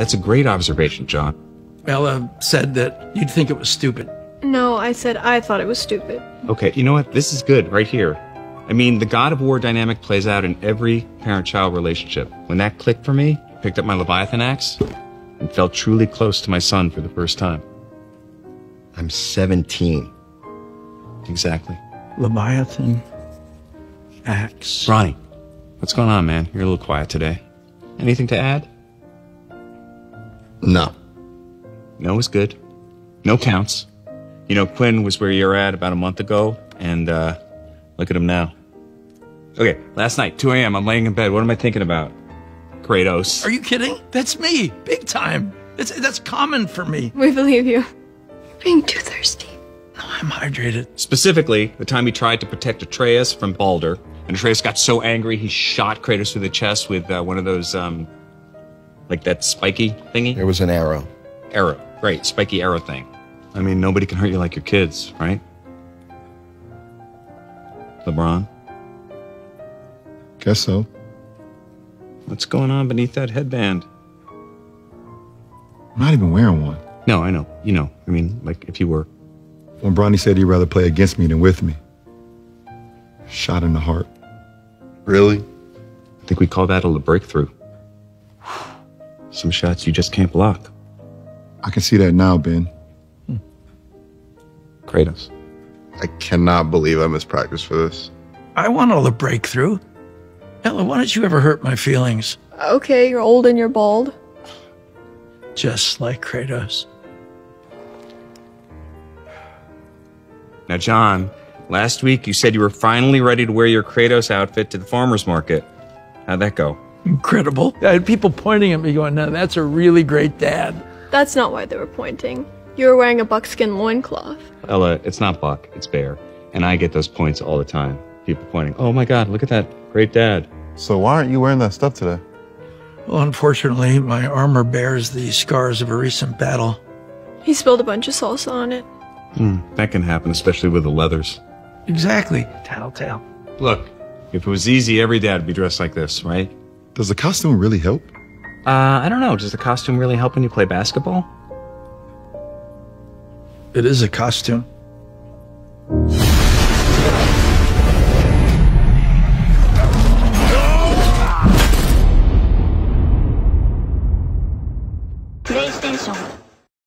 That's a great observation, John. Ella said that you'd think it was stupid. No, I said I thought it was stupid. Okay, you know what? This is good right here. I mean, the God of War dynamic plays out in every parent child relationship. When that clicked for me, I picked up my Leviathan axe and felt truly close to my son for the first time. I'm 17. Exactly. Leviathan. Axe. Bronny, what's going on, man? You're a little quiet today. Anything to add? No. No is good. No counts. You know, Quin was where you're at about a month ago, and uh, look at him now. Okay, last night, 2 a.m., I'm laying in bed. What am I thinking about? Kratos. Are you kidding? That's me. Big time. That's, that's common for me. We believe you. You're Being too thirsty. No, I'm hydrated. Specifically, the time he tried to protect Atreus from Baldur, and Atreus got so angry he shot Kratos through the chest with uh, one of those, um, like that spiky thingy. There was an arrow. Arrow. Great. spiky arrow thing. I mean, nobody can hurt you like your kids, right? LeBron, Guess so. what's going on beneath that headband? I'm not even wearing one. No, I know. You know. I mean, like if you were. When Bronny said he'd rather play against me than with me. Shot in the heart. Really? I think we call that a breakthrough. Some shots you just can't block. I can see that now, Ben. Hmm. Kratos. I cannot believe I missed practice for this. I want all the breakthrough. Ella, why don't you ever hurt my feelings? Okay, you're old and you're bald. Just like Kratos. Now, John, last week you said you were finally ready to wear your Kratos outfit to the farmer's market. How'd that go? Incredible. I had people pointing at me going, now that's a really great dad. That's not why they were pointing. You were wearing a buckskin loincloth. Ella, it's not Buck, it's Bear. And I get those points all the time. People pointing, oh my god, look at that great dad. So why aren't you wearing that stuff today? Well, unfortunately, my armor bears the scars of a recent battle. He spilled a bunch of salsa on it. Hmm, that can happen, especially with the leathers. Exactly. Tattletale. Look, if it was easy, every dad would be dressed like this, right? Does the costume really help? Uh, I don't know. Does the costume really help when you play basketball? It is a costume.